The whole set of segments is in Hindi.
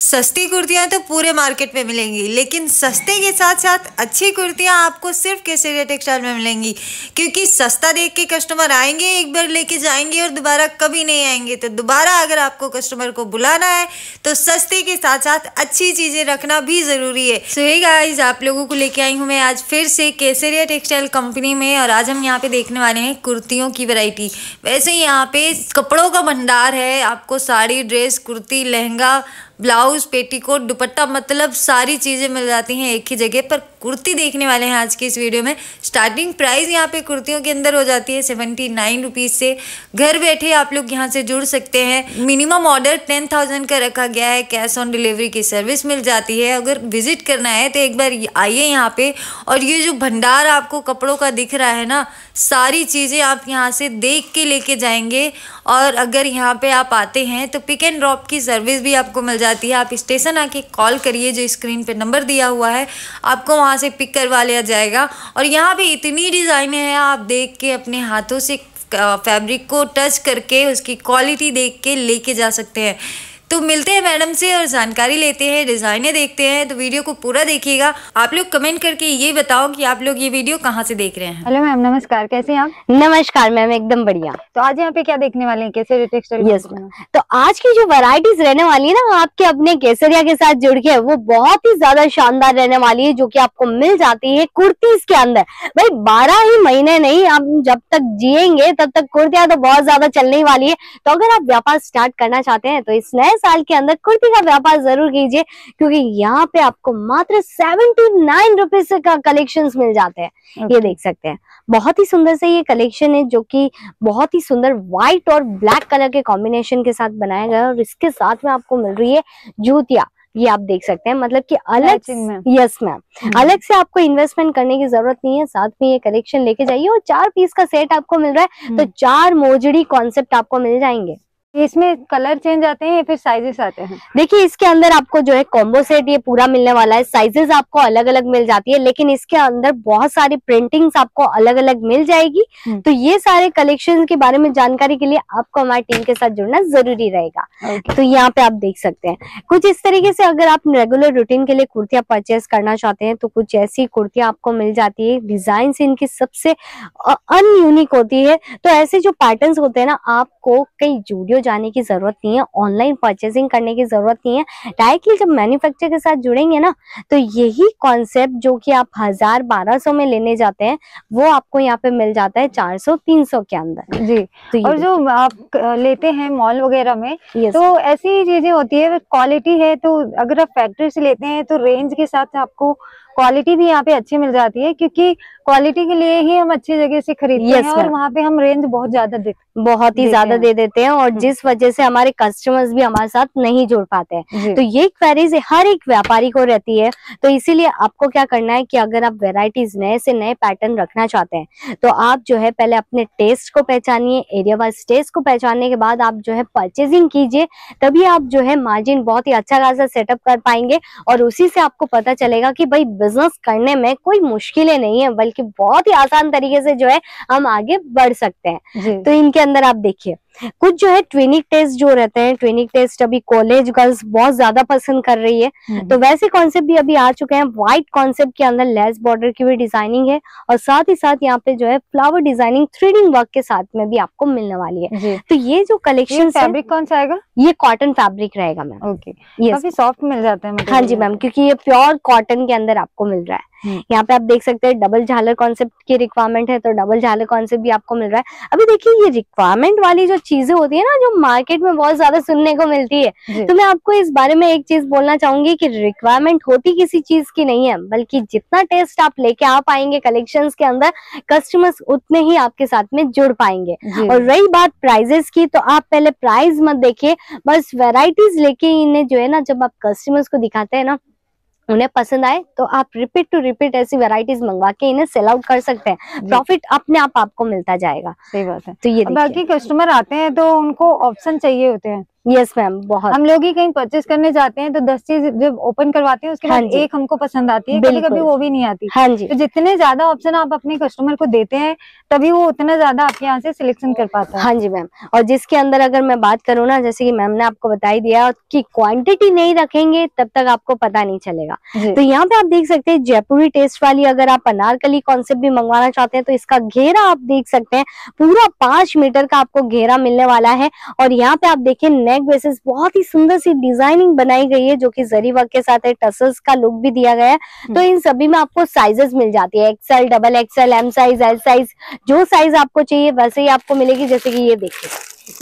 सस्ती कुर्तियाँ तो पूरे मार्केट में मिलेंगी लेकिन सस्ते के साथ साथ अच्छी कुर्तियाँ आपको सिर्फ़ केसरिया टेक्सटाइल में मिलेंगी क्योंकि सस्ता देख के कस्टमर आएँगे एक बार लेके जाएँगे और दोबारा कभी नहीं आएँगे। तो दोबारा अगर आपको कस्टमर को बुलाना है तो सस्ते के साथ साथ अच्छी चीज़ें रखना भी ज़रूरी है। सो so, गाइज़ आप लोगों को लेके आई हूँ मैं आज फिर से केसरिया टेक्सटाइल कंपनी में और आज हम यहाँ पे देखने वाले हैं कुर्तियों की वैरायटी। वैसे यहाँ पे कपड़ों का भंडार है आपको sari dress kurti lehenga blouse petticoat dupatta मतलब सारी चीज़ें मिल जाती हैं एक ही जगह पर। कुर्ती देखने वाले हैं आज की इस वीडियो में। स्टार्टिंग प्राइस यहाँ पे कुर्तियों के अंदर हो जाती है सेवेंटी नाइन रुपीज़ से। घर बैठे आप लोग यहाँ से जुड़ सकते हैं। मिनिमम ऑर्डर टेन थाउज़ेंड का रखा गया है। कैश ऑन डिलीवरी की सर्विस मिल जाती है। अगर विज़िट करना है तो एक बार आइए यहाँ पे। और ये जो भंडार आपको कपड़ों का दिख रहा है ना, सारी चीज़ें आप यहाँ से देख के लेके जाएँगे। और अगर यहाँ पे आप आते हैं तो पिक एंड ड्रॉप की सर्विस भी आपको मिल जाती है। आप स्टेशन आके कॉल करिए, जो स्क्रीन पे नंबर दिया हुआ है। आपको वहाँ से पिक करवा लिया जाएगा। और यहाँ पे इतनी डिज़ाइनें हैं, आप देख के अपने हाथों से फैब्रिक को टच करके उसकी क्वालिटी देख के लेके जा सकते हैं। तो मिलते हैं मैडम से और जानकारी लेते हैं डिजाइने देखते हैं तो वीडियो को पूरा देखिएगा। आप लोग कमेंट करके ये बताओ कि आप लोग ये वीडियो कहाँ से देख रहे हैं। हेलो मैम नमस्कार कैसे हैं आप? नमस्कार मैम एकदम बढ़िया। तो आज यहाँ पे क्या देखने वाले हैं? कैसे टेक्सटाइल यस मैम तो आज की जो वैरायटीज रहने वाली है ना आपके अपने केसरिया के साथ जुड़ के वो बहुत ही ज़्यादा शानदार रहने वाली है जो की आपको मिल जाती है कुर्तीज के अंदर। भाई बारह ही महीने नहीं आप जब तक जियेंगे तब तक कुर्तियाँ तो बहुत ज़्यादा चलने वाली है। तो अगर आप व्यापार स्टार्ट करना चाहते हैं तो इस नए साल के अंदर कुर्ती का व्यापार ज़रूर कीजिए क्योंकि यहाँ पे आपको मात्र सेवेंटी नाइन रुपीज़ का कलेक्शन मिल जाते हैं okay. ये देख सकते हैं बहुत ही सुंदर से ये कलेक्शन है जो कि बहुत ही सुंदर व्हाइट और ब्लैक कलर के कॉम्बिनेशन के साथ बनाया गया है और इसके साथ में आपको मिल रही है जूतिया ये आप देख सकते हैं मतलब कि अलग यस मैम हम्म। अलग से आपको इन्वेस्टमेंट करने की ज़रूरत नहीं है साथ में ये कलेक्शन लेके जाइए और चार पीस का सेट आपको मिल रहा है तो हम्म। चार मोजड़ी कॉन्सेप्ट आपको मिल जाएँगे इसमें कलर चेंज आते हैं या फिर साइजेस आते हैं? देखिए इसके अंदर आपको जो है कॉम्बो सेट ये पूरा मिलने वाला है। साइजेस आपको अलग अलग मिल जाती है लेकिन इसके अंदर बहुत सारी प्रिंटिंग्स आपको अलग अलग मिल जाएगी। हम्म। तो ये सारे कलेक्शन के बारे में जानकारी के लिए आपको हमारी टीम के साथ जुड़ना ज़रूरी रहेगा। तो यहाँ पे आप देख सकते हैं। कुछ इस तरीके से अगर आप रेगुलर रूटीन के लिए कुर्तियाँ परचेस करना चाहते हैं तो कुछ ऐसी कुर्तियाँ आपको मिल जाती है। डिज़ाइन इनकी सबसे अनयूनिक होती है। तो ऐसे जो पैटर्न होते हैं ना आपको कई जूडियो जाने की ज़रूरत नहीं है ऑनलाइन परचेसिंग करने की ज़रूरत नहीं है। डायरेक्टली जब मैन्युफैक्चर के साथ जुड़ेंगे ना तो यही कॉन्सेप्ट जो कि आप हज़ार बारह सौ में लेने जाते हैं वो आपको यहाँ पे मिल जाता है चार सौ तीन सौ के अंदर। जी। तो और जो आप लेते हैं मॉल वगैरह में तो ऐसी चीज़ें होती है क्वालिटी है तो अगर आप फैक्ट्री से लेते हैं तो रेंज के साथ आपको क्वालिटी भी यहाँ पे अच्छी मिल जाती है क्योंकि क्वालिटी के लिए ही हम अच्छी जगह से खरीदते yes, हैं और वहाँ पे हम रेंज बहुत ज़्यादा देते बहुत ही ज़्यादा दे देते हैं और हम्म। जिस वजह से हमारे कस्टमर्स भी हमारे साथ नहीं जुड़ पाते हैं। तो ये क्वेरीज हर एक व्यापारी को रहती है तो इसीलिए आपको क्या करना है कि अगर आप वेराइटीज नए से नए पैटर्न रखना चाहते हैं तो आप जो है पहले अपने टेस्ट को पहचानिए एरिया वाइज टेस्ट को पहचानने के बाद आप जो है परचेजिंग कीजिए तभी आप जो है मार्जिन बहुत ही अच्छा खासा सेटअप कर पाएँगे और उसी से आपको पता चलेगा कि भाई बिज़नेस करने में कोई मुश्किलें नहीं है बल्कि बहुत ही आसान तरीके से जो है हम आगे बढ़ सकते हैं। तो इनके अंदर आप देखिए। कुछ जो है ट्विनिक टेस्ट जो रहते हैं ट्विनिक टेस्ट अभी कॉलेज गर्ल्स बहुत ज़्यादा पसंद कर रही है। हम्म। तो वैसे कॉन्सेप्ट भी अभी आ चुके हैं। व्हाइट कॉन्सेप्ट के अंदर लेस बॉर्डर की भी डिज़ाइनिंग है और साथ ही साथ यहाँ पे जो है फ्लावर डिज़ाइनिंग थ्रेडिंग वर्क के साथ में भी आपको मिलने वाली है। तो ये जो कलेक्शन फैब्रिक कौन सा आएगा? ये कॉटन फैब्रिक रहेगा मैम। ओके काफ़ी सॉफ्ट मिल जाता है हाँ जी मैम क्योंकि ये प्योर कॉटन के अंदर आपको मिल रहा है। यहाँ पे आप देख सकते हैं डबल झालर कॉन्सेप्ट की रिक्वायरमेंट है तो डबल झालर कॉन्सेप्ट भी आपको मिल रहा है। अभी देखिए ये रिक्वायरमेंट वाली जो चीज़ें होती है ना जो मार्केट में बहुत ज़्यादा सुनने को मिलती है तो मैं आपको इस बारे में एक चीज़ बोलना चाहूँगी की रिक्वायरमेंट होती किसी चीज़ की नहीं है बल्कि जितना टेस्ट आप लेके आ पाएँगे कलेक्शन के अंदर कस्टमर्स उतने ही आपके साथ में जुड़ पाएँगे। और रही बात प्राइजेस की तो आप पहले प्राइस मत देखिए बस वेराइटीज लेके इन्हें जो है ना जब आप कस्टमर्स को दिखाते हैं ना उन्हें पसंद आए तो आप रिपीट टू रिपीट ऐसी वेराइटीज मंगवा के इन्हें सेल आउट कर सकते हैं। प्रॉफिट अपने आप आपको मिलता जाएगा। सही बात है। तो ये बाकी कस्टमर आते हैं तो उनको ऑप्शन चाहिए होते हैं। यस मैम बहुत। हम लोग ही कहीं परचेज करने जाते हैं तो दस चीज़ जब ओपन करवाते हैं उसके हाँ बाद। एक हमको पसंद आती है कभी कभी वो भी नहीं आती। हाँ जी। तो जितने ज़्यादा ऑप्शन आप अपने कस्टमर को देते हैं तभी वो उतना ज़्यादा आपके यहाँ से सिलेक्शन कर पाता है। हाँ जी मैम और जिसके अंदर अगर मैं बात करूँ ना जैसे की मैम ने आपको बता ही दिया कि क्वांटिटी नहीं रखेंगे तब तक आपको पता नहीं चलेगा। तो यहाँ पे आप देख सकते हैं जयपुरी टेस्ट वाली अगर आप अनारकली कॉन्सेप्ट भी मंगवाना चाहते हैं तो इसका घेरा आप देख सकते हैं। पूरा पाँच मीटर का आपको घेरा मिलने वाला है। और यहाँ पे आप देखिए नेक बेसिस बहुत ही सुंदर सी डिज़ाइनिंग बनाई गई है जो कि जरी वर्क के साथ है टसल्स का लुक भी दिया गया है। तो इन सभी में आपको साइजेस मिल जाती है XL double XL M size L size जो साइज़ आपको चाहिए वैसे ही आपको मिलेगी जैसे कि ये देखिए।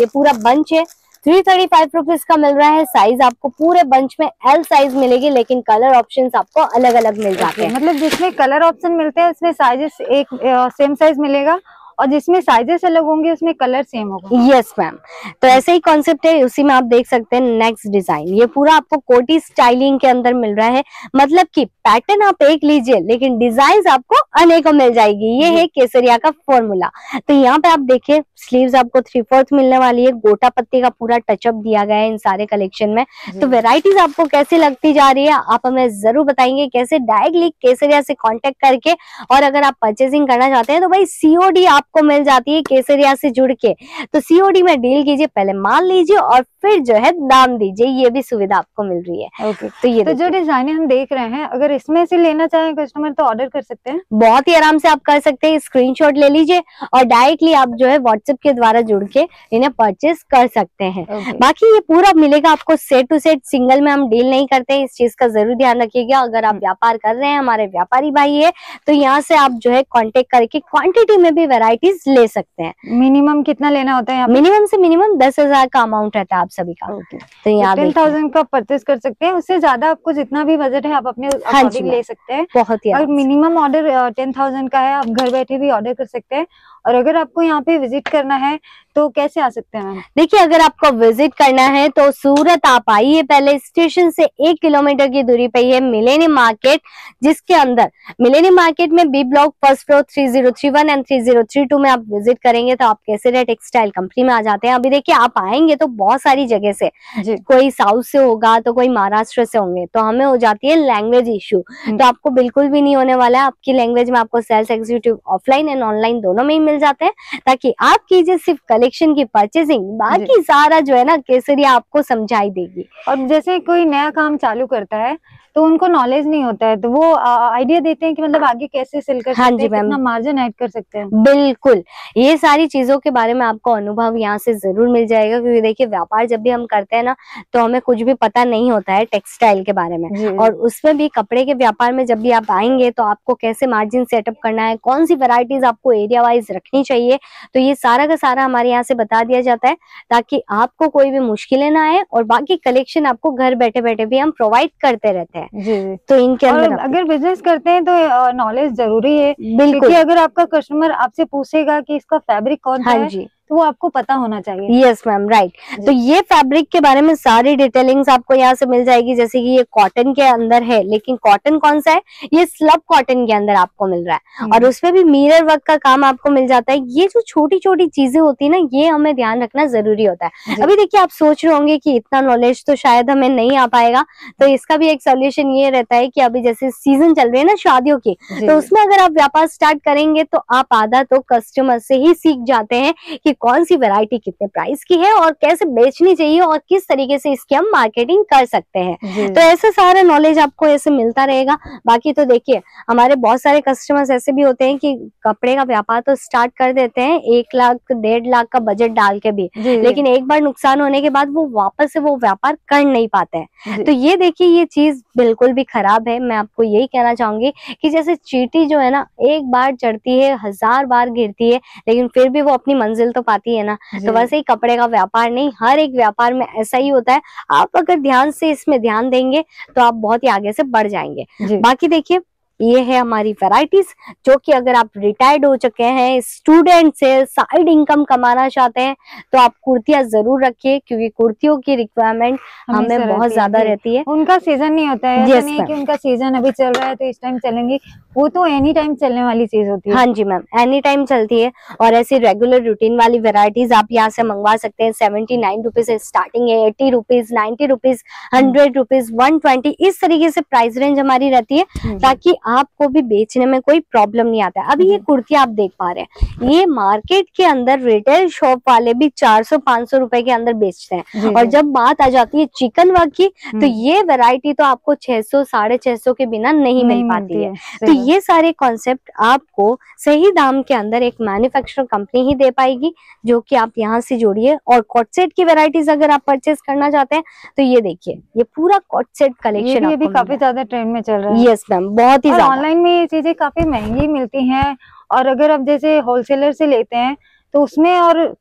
ये पूरा बंच है। थ्री थर्टी फाइव रुपीज़ का मिल रहा है साइज़ आपको पूरे बंच में एल साइज़ मिलेगी लेकिन कलर ऑप्शंस आपको अलग अलग मिल जाते हैं। मतलब जिसमें कलर ऑप्शन मिलते हैं उसमें साइजेस एक सेम साइज़ मिलेगा और जिसमें साइजेस अलग होंगे उसमें कलर सेम होगा। यस मैम तो ऐसे ही कॉन्सेप्ट है उसी में आप देख सकते हैं नेक्स्ट डिज़ाइन ये पूरा आपको कोटी स्टाइलिंग के अंदर मिल रहा है। मतलब कि पैटर्न आप एक लीजिए लेकिन डिज़ाइन आपको अनेकों मिल जाएगी। ये है केसरिया का फॉर्मूला तो यहाँ पे आप देखिए स्लीव्स आपको थ्री फोर्थ मिलने वाली है। गोटा पत्ती का पूरा टचअप दिया गया है इन सारे कलेक्शन में। तो वेराइटीज आपको कैसी लगती जा रही है आप हमें ज़रूर बताएँगे कैसे डायरेक्टली केसरिया से कांटेक्ट करके। और अगर आप परचेसिंग करना चाहते हैं तो भाई सीओडी आपको मिल जाती है केसरिया से जुड़ के। तो सीओडी में डील कीजिए पहले माल लीजिए और फिर जो है दाम दीजिए ये भी सुविधा आपको मिल रही है। ओके तो ये तो जो डिज़ाइन हम देख रहे हैं अगर इसमें से लेना चाहें कस्टमर तो ऑर्डर कर सकते हैं। बहुत ही आराम से आप कर सकते हैं स्क्रीनशॉट ले लीजिए और डायरेक्टली आप जो है व्हाट्सएप के द्वारा जुड़ के इन्हें परचेज कर सकते हैं। बाकी ये पूरा मिलेगा आपको सेट टू सेट सिंगल में हम डील नहीं करते इस चीज़ का ज़रूर ध्यान रखिएगा। अगर आप व्यापार कर रहे हैं हमारे व्यापारी भाई है तो यहाँ से आप जो है कांटेक्ट करके क्वांटिटी में भी वेराइटीज ले सकते हैं मिनिमम कितना लेना होता है मिनिमम से मिनिमम दस हज़ार का अमाउंट रहता है आप सभी का। Okay. तो यहाँ टेन थाउज़ेंड का परचेज कर सकते हैं। उससे ज़्यादा आपको जितना भी बजट है आप अपने हाँ। ले सकते हैं। बहुत ही और मिनिमम ऑर्डर टेन थाउज़ेंड का है। आप घर बैठे भी ऑर्डर कर सकते हैं। और अगर आपको यहाँ पे विज़िट करना है तो कैसे आ सकते हैं मैम? देखिए अगर आपको विज़िट करना है तो सूरत आप आइए। पहले स्टेशन से एक किलोमीटर की दूरी पे है मिलेनियम मार्केट जिसके अंदर मिलेनियम मार्केट में B block first floor 3031 and 3032 में आप विज़िट करेंगे तो आप कैसे रहे? टेक्सटाइल कंपनी में आ जाते हैं। अभी देखिए आप आएँगे तो बहुत सारी जगह से कोई साउथ से होगा तो कोई महाराष्ट्र से होंगे तो हमें हो जाती है लैंग्वेज हम्म। तो आपको बिल्कुल भी नहीं होने वाला है। आपकी लैंग्वेज में आपको sales executive offline and online दोनों में ही मिल जाते हैं ताकि आप कीजिए सिर्फ़ कलेक्शन की परचेसिंग बाकी सारा जो है ना केसरिया आपको समझाई देगी। और जैसे कोई नया काम चालू करता है तो उनको नॉलेज नहीं होता है। तो वो आइडिया देते हैं कि मतलब आगे कैसे सेल कर हाँ सकते जी, हैं मैम। मार्जिन ऐड कर सकते हैं। बिल्कुल। ये सारी चीज़ों के बारे में आपको अनुभव यहाँ से ज़रूर मिल जाएगा क्योंकि देखिए व्यापार जब भी हम करते हैं ना तो हमें कुछ भी पता नहीं होता है टेक्सटाइल के बारे में। और उसमें भी कपड़े के व्यापार में जब भी आप आएँगे तो आपको कैसे मार्जिन सेटअप करना है कौन सी वैरायटीज आपको एरिया वाइज रखनी चाहिए तो ये सारा का सारा हमारे यहाँ से बता दिया जाता है ताकि आपको कोई भी मुश्किलें ना आए और बाकी कलेक्शन आपको घर बैठे बैठे भी हम प्रोवाइड करते रहते हैं। जी जी। तो इनके अंदर अगर बिज़नेस करते हैं तो नॉलेज ज़रूरी है। बिल्कुल। क्योंकि अगर आपका कस्टमर आपसे पूछेगा कि इसका फैब्रिक कौन सा हाँ है जी। तो वो आपको पता होना चाहिए। यस मैम राइट तो ये फैब्रिक के बारे में सारी डिटेलिंग्स आपको यहाँ से मिल जाएगी जैसे कि ये कॉटन के अंदर है लेकिन कॉटन कौन सा है? ये स्लब कॉटन के अंदर आपको मिल रहा है। और उसमें भी मिरर वर्क का काम आपको मिल जाता है। ये जो छोटी छोटी चीज़ें होती है ना ये हमें ध्यान रखना ज़रूरी होता है। अभी देखिए आप सोच रहे होंगे कि इतना नॉलेज तो शायद हमें नहीं आ पाएगा। तो इसका भी एक सोल्यूशन ये रहता है कि अभी जैसे सीज़न चल रही है ना शादियों की तो उसमें अगर आप व्यापार स्टार्ट करेंगे तो आप आधा तो कस्टमर से ही सीख जाते हैं कि कौन सी वैरायटी कितने प्राइस की है और कैसे बेचनी चाहिए और किस तरीके से इसकी हम मार्केटिंग कर सकते हैं। तो ऐसे सारा नॉलेज आपको ऐसे मिलता रहेगा। बाकी तो देखिए हमारे बहुत सारे कस्टमर्स ऐसे भी होते हैं कि कपड़े का व्यापार तो स्टार्ट कर देते हैं एक लाख डेढ़ लाख का बजट डाल के भी। लेकिन एक बार नुकसान होने के बाद वो वापस से वो व्यापार कर नहीं पाते हैं। तो ये देखिए ये चीज़ बिल्कुल भी खराब है। मैं आपको यही कहना चाहूँगी कि जैसे चीटी जो है ना एक बार चढ़ती है हज़ार बार गिरती है लेकिन फिर भी वो अपनी मंजिल तो पाती है ना तो वैसे ही कपड़े का व्यापार नहीं हर एक व्यापार में ऐसा ही होता है। आप अगर ध्यान से इसमें ध्यान देंगे तो आप बहुत ही आगे से बढ़ जाएँगे। बाकी देखिए ये है हमारी वेराइटीज जो कि अगर आप रिटायर्ड हो चुके हैं स्टूडेंट से साइड इनकम कमाना चाहते हैं तो आप कुर्तियाँ ज़रूर रखिए क्योंकि कुर्तियों की रिक्वायरमेंट हमें बहुत ज़्यादा रहती है। उनका सीज़न नहीं होता है। ऐसा नहीं कि उनका सीज़न अभी चल रहा है तो इस टाइम चलेंगी। वो तो एनी टाइम चलने वाली चीज़ होती है। हाँ जी मैम एनी टाइम चलती है। और ऐसी रेगुलर रूटीन वाली वेराइटीज आप यहाँ से मंगवा सकते हैं। सेवेंटी नाइन रुपीज़ स्टार्टिंग है eighty rupees ninety rupees hundred rupees one twenty इस तरीके से प्राइस रेंज हमारी रहती है हम्म। ताकि आपको भी बेचने में कोई प्रॉब्लम नहीं आता है। अभी ये कुर्ती आप देख पा रहे हैं। ये मार्केट के अंदर रिटेल शॉप वाले भी चार सौ पाँच सौ रुपए के अंदर बेचते हैं। और जब बात आ जाती है चिकन वर्क की तो हम्म। ये वेराइटी तो आपको छह सौ साढ़े छह सौ के बिना नहीं, मिल पाती है। तो ये सारे कॉन्सेप्ट आपको सही दाम के अंदर एक मैन्युफैक्चरर कंपनी ही दे पाएगी जो की आप यहाँ से जोड़िए। और कॉटसेट की वेराइटीज अगर आप परचेज करना चाहते हैं तो ये देखिए ये पूरा कॉटसेट कलेक्शन ये भी काफ़ी ज़्यादा ट्रेंड में चल रहा है। यस मैम बहुत ही ऑनलाइन में ये चीज़ें काफ़ी महँगी मिलती हैं। और अगर आप जैसे होलसेलर से लेते हैं तो उसमें और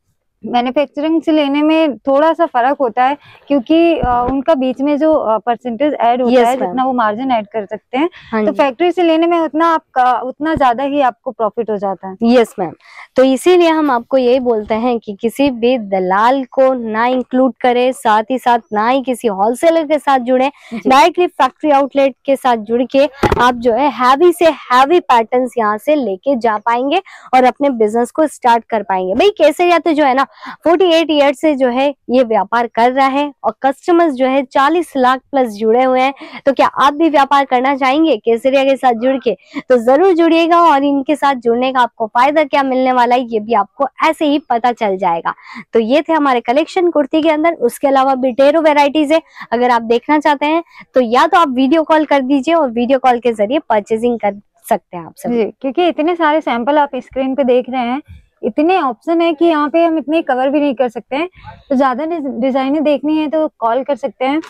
मैन्युफैक्चरिंग से लेने में थोड़ा सा फ़र्क होता है क्योंकि आ, उनका बीच में जो परसेंटेज ऐड होता yes, है जितना वो मार्जिन ऐड कर सकते हैं। हाँ तो फैक्ट्री से लेने में उतना आपका उतना ज़्यादा ही आपको प्रॉफिट हो जाता है। यस yes, मैम तो इसीलिए हम आपको यही बोलते हैं कि किसी भी दलाल को ना इंक्लूड करें साथ ही साथ ना ही किसी होलसेलर के साथ जुड़े डायरेक्टली फैक्ट्री आउटलेट के साथ जुड़ के आप जो है हैवी से हैवी पैटर्न यहाँ से लेके जा पाएँगे और अपने बिज़नेस को स्टार्ट कर पाएँगे। भाई कैसे या तो जो है ना 48 ईयर से जो है ये व्यापार कर रहा है और कस्टमर्स जो है 40 लाख प्लस जुड़े हुए हैं तो क्या आप भी व्यापार करना चाहेंगे? केसरिया के साथ जुड़ के तो ज़रूर जुड़िएगा और इनके साथ जुड़ने का आपको फ़ायदा क्या मिलने वाला है ये भी आपको ऐसे ही पता चल जाएगा। तो ये थे हमारे कलेक्शन कुर्ती के अंदर। उसके अलावा भी ढेरों वेराइटीज है, अगर आप देखना चाहते हैं तो या तो आप वीडियो कॉल कर दीजिए और वीडियो कॉल के ज़रिए परचेजिंग कर सकते हैं आप सब क्योंकि इतने सारे सैंपल आप स्क्रीन पे देख रहे हैं, इतने ऑप्शन है कि यहाँ पे हम इतने कवर भी नहीं कर सकते हैं। तो ज़्यादा डिजाइने देखनी है तो कॉल कर सकते हैं,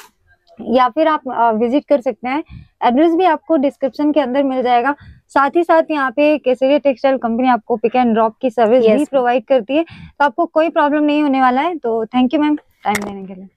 या फिर आप विज़िट कर सकते हैं। एड्रेस भी आपको डिस्क्रिप्शन के अंदर मिल जाएगा। साथ ही साथ यहाँ पे केसरिया टेक्सटाइल कंपनी आपको पिक एंड ड्रॉप की सर्विस yes. भी प्रोवाइड करती है तो आपको कोई प्रॉब्लम नहीं होने वाला है तो थैंक यू मैम टाइम देने के लिए